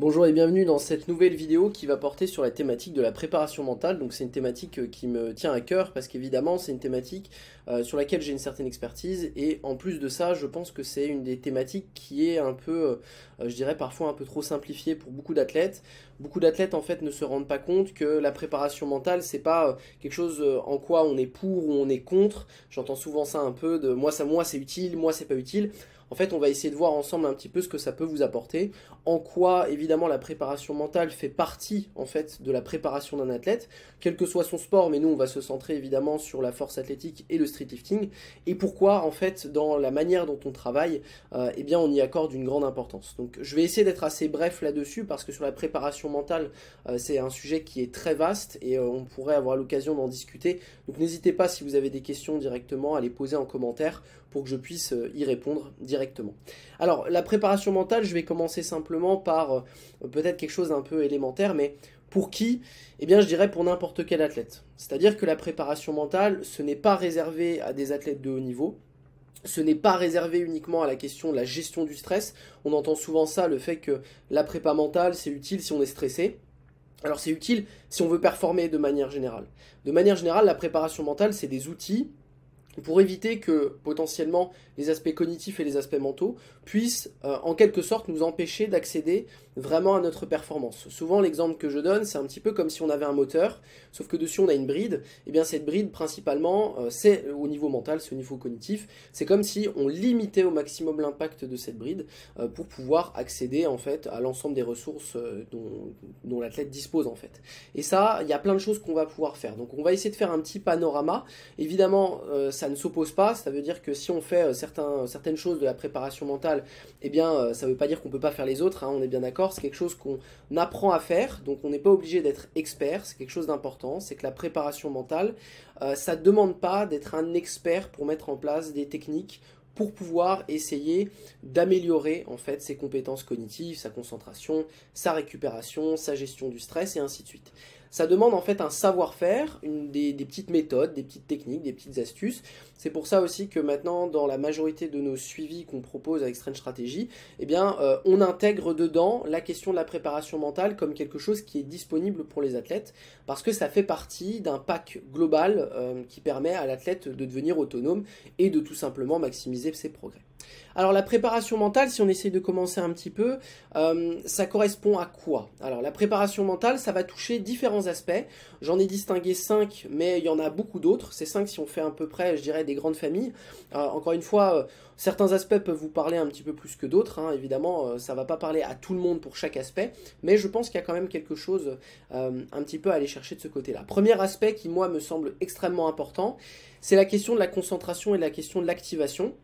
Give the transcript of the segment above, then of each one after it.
Bonjour et bienvenue dans cette nouvelle vidéo qui va porter sur la thématique de la préparation mentale. Donc c'est une thématique euh, qui me tient à cœur parce qu'évidemment c'est une thématique euh, sur laquelle j'ai une certaine expertise et en plus de ça je pense que c'est une des thématiques qui est un peu, euh, je dirais parfois un peu trop simplifiée pour beaucoup d'athlètes. Beaucoup d'athlètes en fait ne se rendent pas compte que la préparation mentale c'est pas quelque chose en quoi on est pour ou on est contre. J'entends souvent ça un peu de moi ça moi c'est utile, moi c'est pas utile. En fait, on va essayer de voir ensemble un petit peu ce que ça peut vous apporter, en quoi évidemment la préparation mentale fait partie en fait de la préparation d'un athlète, quel que soit son sport, mais nous on va se centrer évidemment sur la force athlétique et le street lifting, et pourquoi en fait dans la manière dont on travaille, euh, eh bien on y accorde une grande importance. Donc je vais essayer d'être assez bref là-dessus parce que sur la préparation mentale, euh, c'est un sujet qui est très vaste et euh, on pourrait avoir l'occasion d'en discuter. Donc n'hésitez pas si vous avez des questions directement à les poser en commentaire pour que je puisse y répondre directement alors, la préparation mentale, je vais commencer simplement par euh, peut-être quelque chose d'un peu élémentaire, mais pour qui? Eh bien, je dirais pour n'importe quel athlète. C'est-à-dire que la préparation mentale, ce n'est pas réservé à des athlètes de haut niveau. Ce n'est pas réservé uniquement à la question de la gestion du stress. On entend souvent ça, le fait que la prépa mentale, c'est utile si on est stressé. Alors c'est utile si on veut performer de manière générale. De manière générale, la préparation mentale, c'est des outils pour éviter que potentiellement les aspects cognitifs et les aspects mentaux puissent euh, en quelque sorte nous empêcher d'accéder vraiment à notre performance. Souvent l'exemple que je donne c'est un petit peu comme si on avait un moteur, sauf que dessus on a une bride, et bien cette bride principalement euh, c'est au niveau mental, c'est au niveau cognitif, c'est comme si on limitait au maximum l'impact de cette bride euh, pour pouvoir accéder en fait à l'ensemble des ressources dont, dont l'athlète dispose en fait. Et ça, il y a plein de choses qu'on va pouvoir faire. Donc on va essayer de faire un petit panorama. Évidemment, ça ne s'oppose pas, ça veut dire que si on fait certaines choses de la préparation mentale, eh bien, euh, ça ne veut pas dire qu'on ne peut pas faire les autres, hein, on est bien d'accord, c'est quelque chose qu'on apprend à faire, donc on n'est pas obligé d'être expert, c'est quelque chose d'important, c'est que la préparation mentale, euh, ça ne demande pas d'être un expert pour mettre en place des techniques pour pouvoir essayer d'améliorer en fait ses compétences cognitives, sa concentration, sa récupération, sa gestion du stress et ainsi de suite. Ça demande en fait un savoir-faire, des, des, petites méthodes, des petites techniques, des petites astuces. C'est pour ça aussi que maintenant, dans la majorité de nos suivis qu'on propose avec Strange Strategy, eh bien, euh, on intègre dedans la question de la préparation mentale comme quelque chose qui est disponible pour les athlètes, parce que ça fait partie d'un pack global euh, qui permet à l'athlète de devenir autonome et de tout simplement maximiser ses progrès. Alors la préparation mentale, si on essaie de commencer un petit peu, euh, ça correspond à quoi? Alors la préparation mentale, ça va toucher différents aspects. J'en ai distingué cinq, mais il y en a beaucoup d'autres. Ces cinq, si on fait à peu près, je dirais, des grandes familles. Euh, encore une fois, euh, certains aspects peuvent vous parler un petit peu plus que d'autres. Hein. Évidemment, ça ne va pas parler à tout le monde pour chaque aspect, mais je pense qu'il y a quand même quelque chose un petit peu à aller chercher de ce côté-là. Premier aspect qui, moi, me semble extrêmement important, c'est la question de la concentration et la question de l'activation.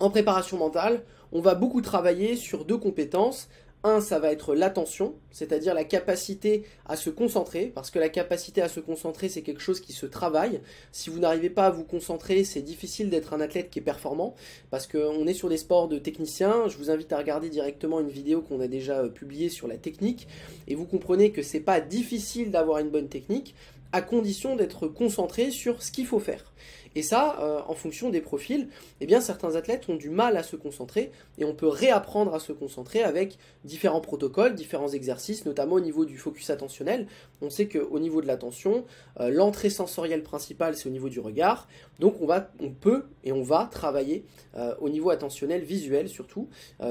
En préparation mentale, on va beaucoup travailler sur deux compétences. Un, ça va être l'attention, c'est-à-dire la capacité à se concentrer, parce que la capacité à se concentrer, c'est quelque chose qui se travaille. Si vous n'arrivez pas à vous concentrer, c'est difficile d'être un athlète qui est performant, parce qu'on est sur des sports de techniciens. Je vous invite à regarder directement une vidéo qu'on a déjà euh, publiée sur la technique, et vous comprenez que c'est pas difficile d'avoir une bonne technique, à condition d'être concentré sur ce qu'il faut faire. Et ça, euh, en fonction des profils, eh bien, certains athlètes ont du mal à se concentrer et on peut réapprendre à se concentrer avec différents protocoles, différents exercices, notamment au niveau du focus attentionnel. On sait qu'au niveau de l'attention, euh, l'entrée sensorielle principale, c'est au niveau du regard. Donc, on, peut et on va travailler euh, au niveau attentionnel, visuel surtout,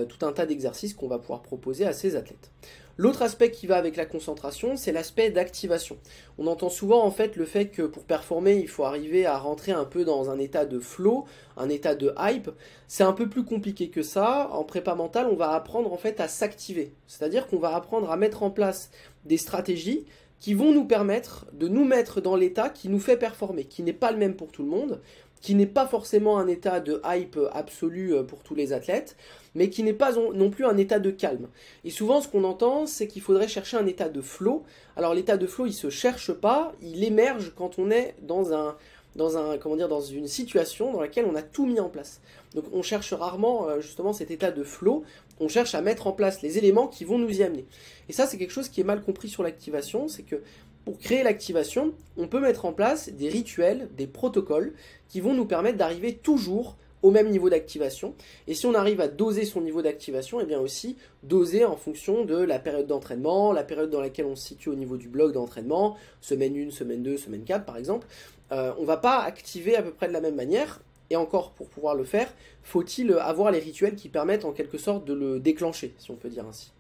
tout un tas d'exercices qu'on va pouvoir proposer à ces athlètes. L'autre aspect qui va avec la concentration, c'est l'aspect d'activation. On entend souvent en fait le fait que pour performer, il faut arriver à rentrer un peu dans un état de flow, un état de hype. C'est un peu plus compliqué que ça. En prépa mentale, on va apprendre en fait à s'activer. C'est-à-dire qu'on va apprendre à mettre en place des stratégies qui vont nous permettre de nous mettre dans l'état qui nous fait performer, qui n'est pas le même pour tout le monde, qui n'est pas forcément un état de hype absolu euh, pour tous les athlètes, mais qui n'est pas non plus un état de calme. Et souvent, ce qu'on entend, c'est qu'il faudrait chercher un état de flow. Alors, l'état de flow, il se cherche pas, il émerge quand on est dans un, dans un, comment dire, dans une situation dans laquelle on a tout mis en place. Donc, on cherche rarement euh, justement cet état de flow. On cherche à mettre en place les éléments qui vont nous y amener. Et ça, c'est quelque chose qui est mal compris sur l'activation, c'est que pour créer l'activation, on peut mettre en place des rituels, des protocoles qui vont nous permettre d'arriver toujours au même niveau d'activation. Et si on arrive à doser son niveau d'activation, et eh bien aussi doser en fonction de la période d'entraînement, la période dans laquelle on se situe au niveau du bloc d'entraînement, semaine 1, semaine 2, semaine 4 par exemple. Euh, on ne va pas activer à peu près de la même manière. Et encore, pour pouvoir le faire, faut-il avoir les rituels qui permettent en quelque sorte de le déclencher, si on peut dire ainsi.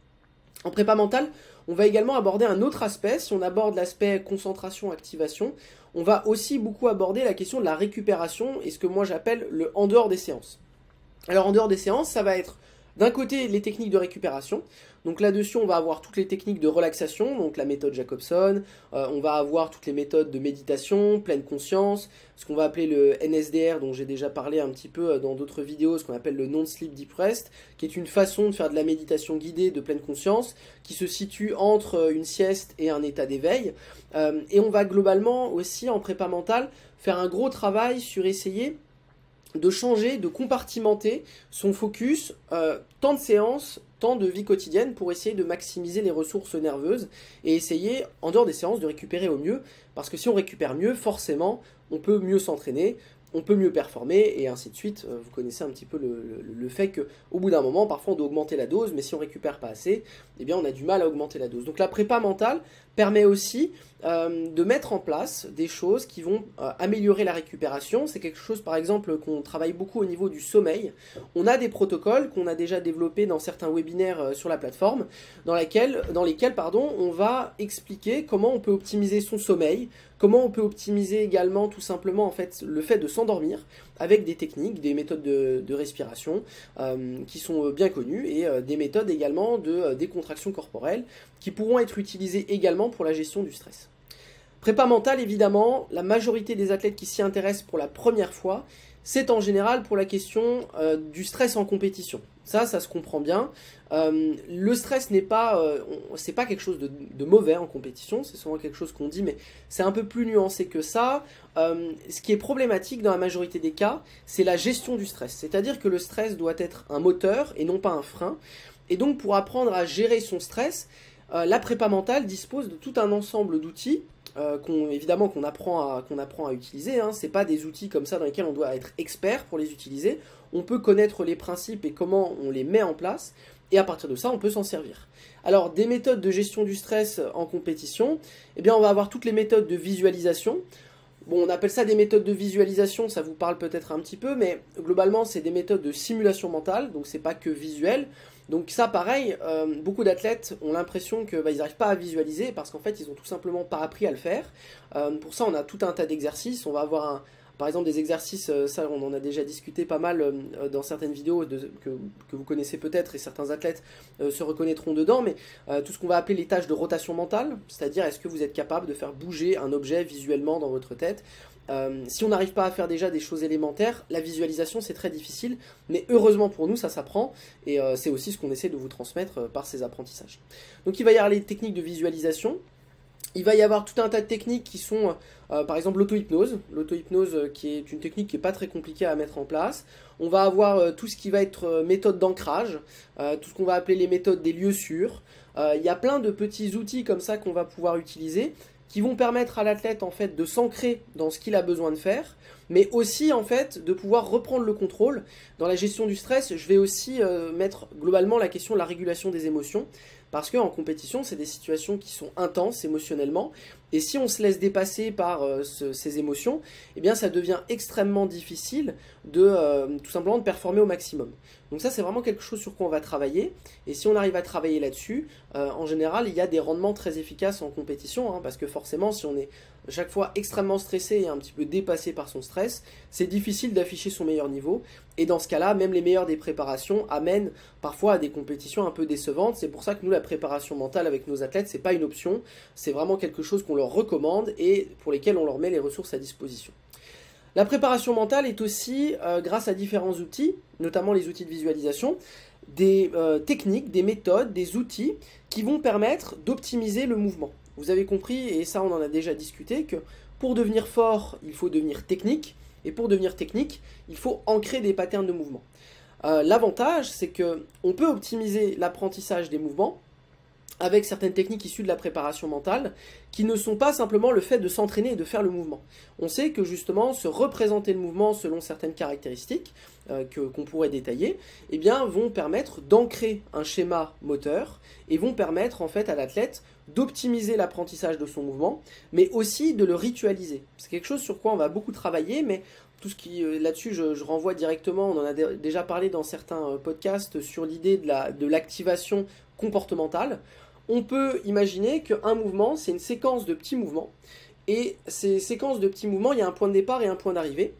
En prépa mentale, on va également aborder un autre aspect. Si on aborde l'aspect concentration-activation, on va aussi beaucoup aborder la question de la récupération et ce que moi j'appelle le en dehors des séances. Alors en dehors des séances, ça va être d'un côté les techniques de récupération. Donc là-dessus, on va avoir toutes les techniques de relaxation, donc la méthode Jacobson, euh, on va avoir toutes les méthodes de méditation, pleine conscience, ce qu'on va appeler le NSDR, dont j'ai déjà parlé un petit peu euh, dans d'autres vidéos, ce qu'on appelle le non-sleep deep rest, qui est une façon de faire de la méditation guidée de pleine conscience, qui se situe entre euh, une sieste et un état d'éveil. et on va globalement aussi, en prépa mentale, faire un gros travail sur essayer de changer, de compartimenter son focus, tant de séances, temps de vie quotidienne pour essayer de maximiser les ressources nerveuses et essayer, en dehors des séances, de récupérer au mieux. Parce que si on récupère mieux, forcément, on peut mieux s'entraîner, on peut mieux performer et ainsi de suite. Euh, vous connaissez un petit peu le, fait qu'au bout d'un moment, parfois on doit augmenter la dose, mais si on récupère pas assez, eh bien on a du mal à augmenter la dose. Donc la prépa mentale permet aussi euh, de mettre en place des choses qui vont euh, améliorer la récupération. C'est quelque chose par exemple qu'on travaille beaucoup au niveau du sommeil. On a des protocoles qu'on a déjà développés dans certains webinaires sur la plateforme, dans, lesquels pardon, on va expliquer comment on peut optimiser son sommeil, Comment on peut optimiser également tout simplement le fait de s'endormir avec des techniques, des méthodes de, respiration euh, qui sont bien connues et euh, des méthodes également de euh, décontraction corporelle qui pourront être utilisées également pour la gestion du stress. Prépa mentale, évidemment, la majorité des athlètes qui s'y intéressent pour la première fois, c'est en général pour la question du stress en compétition. Ça, ça se comprend bien. Euh, le stress n'est pas, euh, c'est pas quelque chose de, mauvais en compétition, c'est souvent quelque chose qu'on dit, mais c'est un peu plus nuancé que ça. Euh, ce qui est problématique dans la majorité des cas, c'est la gestion du stress. C'est-à-dire que le stress doit être un moteur et non pas un frein. Et donc, pour apprendre à gérer son stress, la prépa mentale dispose de tout un ensemble d'outils qu'on, évidemment qu'on apprend à, qu'on apprend à utiliser. Hein. C'est pas des outils comme ça dans lesquels on doit être expert pour les utiliser on peut connaître les principes et comment on les met en place, et à partir de ça, on peut s'en servir. Alors, des méthodes de gestion du stress en compétition, eh bien, on va avoir toutes les méthodes de visualisation. Bon, on appelle ça des méthodes de visualisation, ça vous parle peut-être un petit peu, mais globalement, c'est des méthodes de simulation mentale, donc c'est pas que visuel. Donc ça, pareil, euh, beaucoup d'athlètes ont l'impression qu'ils bah, n'arrivent pas à visualiser parce qu'en fait, ils ont tout simplement pas appris à le faire. Euh, pour ça, on a tout un tas d'exercices. On va avoir un, par exemple, des exercices, euh, ça on en a déjà discuté pas mal euh, dans certaines vidéos que, vous connaissez peut-être et certains athlètes se reconnaîtront dedans, mais tout ce qu'on va appeler les tâches de rotation mentale, c'est-à-dire est-ce que vous êtes capable de faire bouger un objet visuellement dans votre tête? Si on n'arrive pas à faire déjà des choses élémentaires, la visualisation c'est très difficile, mais heureusement pour nous ça s'apprend et c'est aussi ce qu'on essaie de vous transmettre par ces apprentissages. Donc il va y avoir les techniques de visualisation, il va y avoir tout un tas de techniques qui sont, euh, par exemple, l'auto-hypnose. L'auto-hypnose euh, qui est une technique qui n'est pas très compliquée à mettre en place. On va avoir euh, tout ce qui va être méthode d'ancrage, tout ce qu'on va appeler les méthodes des lieux sûrs. Il y a plein de petits outils comme ça qu'on va pouvoir utiliser qui vont permettre à l'athlète en fait de s'ancrer dans ce qu'il a besoin de faire, mais aussi en fait de pouvoir reprendre le contrôle. Dans la gestion du stress, je vais aussi mettre globalement la question de la régulation des émotions. Parce qu'en compétition, c'est des situations qui sont intenses émotionnellement. Et si on se laisse dépasser par euh, ces émotions, eh bien ça devient extrêmement difficile de euh, tout simplement de performer au maximum. Donc ça c'est vraiment quelque chose sur quoi on va travailler. Et si on arrive à travailler là-dessus, euh, en général il y a des rendements très efficaces en compétition. Hein, parce que forcément si on est chaque fois extrêmement stressé et un petit peu dépassé par son stress, c'est difficile d'afficher son meilleur niveau. Et dans ce cas-là, même les meilleurs des préparations amènent parfois à des compétitions un peu décevantes. C'est pour ça que nous, la préparation mentale avec nos athlètes, c'est pas une option. C'est vraiment quelque chose qu'on leur recommande et pour lesquels on leur met les ressources à disposition. La préparation mentale est aussi, euh, grâce à différents outils, notamment les outils de visualisation, des euh, techniques, des méthodes, des outils qui vont permettre d'optimiser le mouvement. Vous avez compris, et ça on en a déjà discuté, que pour devenir fort, il faut devenir technique, et pour devenir technique, il faut ancrer des patterns de mouvement. Euh, l'avantage, c'est que on peut optimiser l'apprentissage des mouvements avec certaines techniques issues de la préparation mentale, qui ne sont pas simplement le fait de s'entraîner et de faire le mouvement. On sait que justement, se représenter le mouvement selon certaines caractéristiques euh, qu'on pourrait détailler, eh bien, vont permettre d'ancrer un schéma moteur et vont permettre en fait à l'athlète d'optimiser l'apprentissage de son mouvement, mais aussi de le ritualiser. C'est quelque chose sur quoi on va beaucoup travailler, mais tout ce qui euh, là-dessus, je, renvoie directement. On en a déjà parlé dans certains euh, podcasts sur l'idée de l'activation comportementale on peut imaginer qu'un mouvement, c'est une séquence de petits mouvements. Et ces séquences de petits mouvements, il y a un point de départ et un point d'arrivée.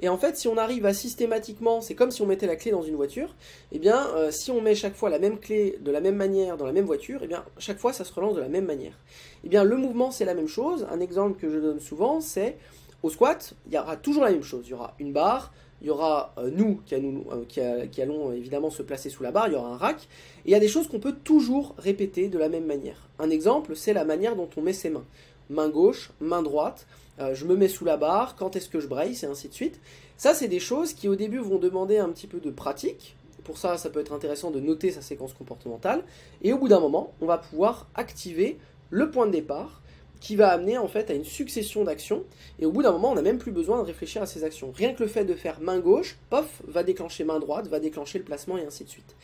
Et en fait, si on arrive à systématiquement, c'est comme si on mettait la clé dans une voiture, eh bien, euh, si on met chaque fois la même clé de la même manière dans la même voiture, eh bien, chaque fois, ça se relance de la même manière. Eh bien, le mouvement, c'est la même chose. Un exemple que je donne souvent, c'est au squat, il y aura toujours la même chose. Il y aura une barre, il y aura euh, nous, qui, euh, qui, allons évidemment se placer sous la barre, il y aura un rack, et il y a des choses qu'on peut toujours répéter de la même manière. Un exemple, c'est la manière dont on met ses mains. Main gauche, main droite, euh, je me mets sous la barre, quand est-ce que je braille, et ainsi de suite. Ça, c'est des choses qui au début vont demander un petit peu de pratique. Pour ça, ça peut être intéressant de noter sa séquence comportementale. Et au bout d'un moment, on va pouvoir activer le point de départ, qui va amener en fait à une succession d'actions. Et au bout d'un moment, on n'a même plus besoin de réfléchir à ces actions. Rien que le fait de faire main gauche, pof, va déclencher main droite, va déclencher le placement et ainsi de suite.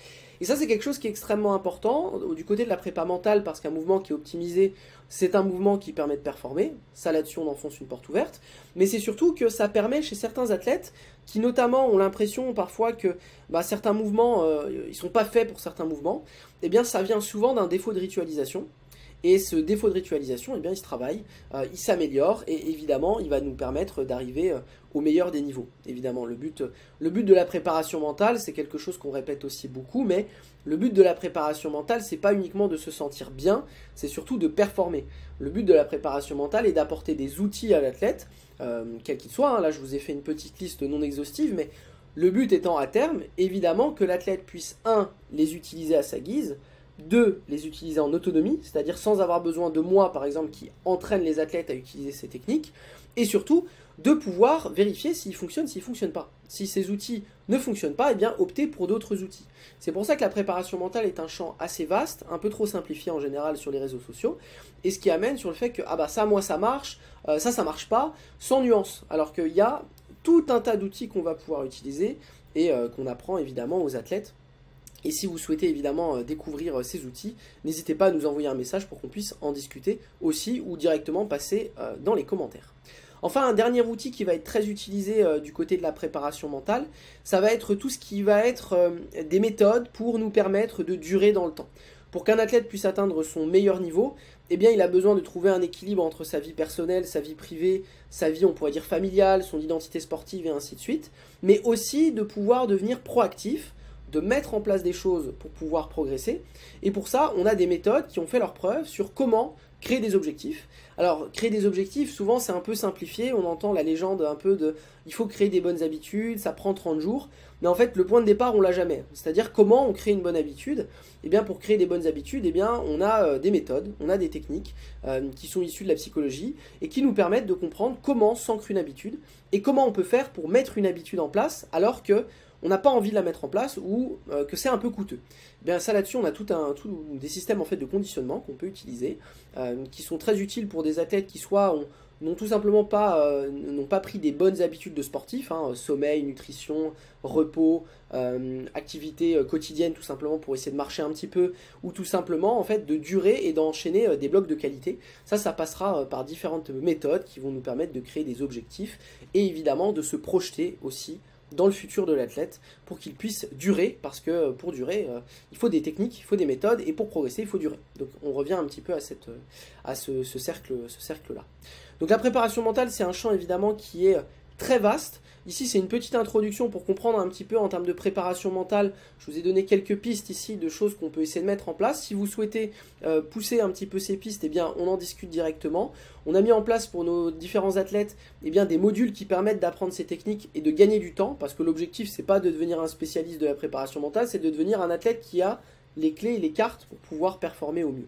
Et ça, c'est quelque chose qui est extrêmement important du côté de la prépa mentale, parce qu'un mouvement qui est optimisé, c'est un mouvement qui permet de performer. Ça, là-dessus, on enfonce une porte ouverte. Mais c'est surtout que ça permet chez certains athlètes qui, notamment, ont l'impression parfois que bah, certains mouvements, euh, ils sont pas faits pour certains mouvements. Eh bien, ça vient souvent d'un défaut de ritualisation. Et ce défaut de ritualisation, eh bien, il se travaille, euh, il s'améliore et évidemment, il va nous permettre d'arriver euh, au meilleur des niveaux. Évidemment, le but, de la préparation mentale, c'est quelque chose qu'on répète aussi beaucoup, mais le but de la préparation mentale, c'est pas uniquement de se sentir bien, c'est surtout de performer. Le but de la préparation mentale est d'apporter des outils à l'athlète, euh, quel qu'il soit. Hein. Là, je vous ai fait une petite liste non exhaustive, mais le but étant à terme, évidemment, que l'athlète puisse, un, les utiliser à sa guise, deux, les utiliser en autonomie, c'est-à-dire sans avoir besoin de moi, par exemple, qui entraîne les athlètes à utiliser ces techniques, et surtout de pouvoir vérifier s'ils fonctionnent, s'ils ne fonctionnent pas. Si ces outils ne fonctionnent pas, eh bien opter pour d'autres outils. C'est pour ça que la préparation mentale est un champ assez vaste, un peu trop simplifié en général sur les réseaux sociaux, et ce qui amène sur le fait que ah bah ça moi ça marche, euh, ça ça marche pas, sans nuance. Alors qu'il y a tout un tas d'outils qu'on va pouvoir utiliser et euh, qu'on apprend évidemment aux athlètes et si vous souhaitez évidemment euh, découvrir euh, ces outils, n'hésitez pas à nous envoyer un message pour qu'on puisse en discuter aussi ou directement passer euh, dans les commentaires. Enfin, un dernier outil qui va être très utilisé du côté de la préparation mentale, ça va être tout ce qui va être des méthodes pour nous permettre de durer dans le temps. Pour qu'un athlète puisse atteindre son meilleur niveau, eh bien, il a besoin de trouver un équilibre entre sa vie personnelle, sa vie privée, sa vie, on pourrait dire, familiale, son identité sportive et ainsi de suite, mais aussi de pouvoir devenir proactif de mettre en place des choses pour pouvoir progresser. Et pour ça, on a des méthodes qui ont fait leur preuve sur comment créer des objectifs. Alors, créer des objectifs, souvent c'est un peu simplifié, on entend la légende un peu de il faut créer des bonnes habitudes, ça prend 30 jours, mais en fait le point de départ on l'a jamais. C'est-à-dire comment on crée une bonne habitude? Eh bien pour créer des bonnes habitudes, eh bien on a euh, des méthodes, on a des techniques euh, qui sont issues de la psychologie et qui nous permettent de comprendre comment s'ancrer une habitude et comment on peut faire pour mettre une habitude en place alors que on n'a pas envie de la mettre en place ou euh, que c'est un peu coûteux. Eh bien ça là-dessus, on a tout un, des systèmes en fait de conditionnement qu'on peut utiliser, euh, qui sont très utiles pour des athlètes qui soit n'ont tout simplement pas euh, n'ont pas pris des bonnes habitudes de sportifs, hein, sommeil, nutrition, repos, activité quotidienne tout simplement pour essayer de marcher un petit peu, ou tout simplement en fait de durer et d'enchaîner des blocs de qualité. Ça, ça passera par différentes méthodes qui vont nous permettre de créer des objectifs et évidemment de se projeter aussi dans le futur de l'athlète pour qu'il puisse durer, parce que pour durer, euh, il faut des techniques, il faut des méthodes, et pour progresser, il faut durer. Donc on revient un petit peu à, cercle, ce cercle-là. Donc la préparation mentale, c'est un champ évidemment qui est très vaste. Ici, c'est une petite introduction pour comprendre un petit peu en termes de préparation mentale. Je vous ai donné quelques pistes ici de choses qu'on peut essayer de mettre en place. Si vous souhaitez euh, pousser un petit peu ces pistes, eh bien, on en discute directement. On a mis en place pour nos différents athlètes eh des modules qui permettent d'apprendre ces techniques et de gagner du temps, parce que l'objectif, c'est pas de devenir un spécialiste de la préparation mentale, c'est de devenir un athlète qui a les clés et les cartes pour pouvoir performer au mieux.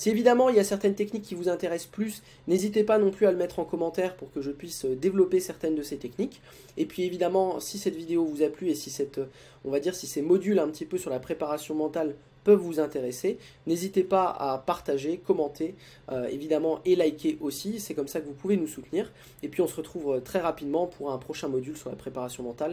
Si évidemment il y a certaines techniques qui vous intéressent plus, n'hésitez pas non plus à le mettre en commentaire pour que je puisse euh, développer certaines de ces techniques. Et puis évidemment, si cette vidéo vous a plu et si cette, euh, on va dire, si ces modules un petit peu sur la préparation mentale peuvent vous intéresser. N'hésitez pas à partager, commenter, euh, évidemment, et liker aussi. C'est comme ça que vous pouvez nous soutenir. Et puis on se retrouve très rapidement pour un prochain module sur la préparation mentale.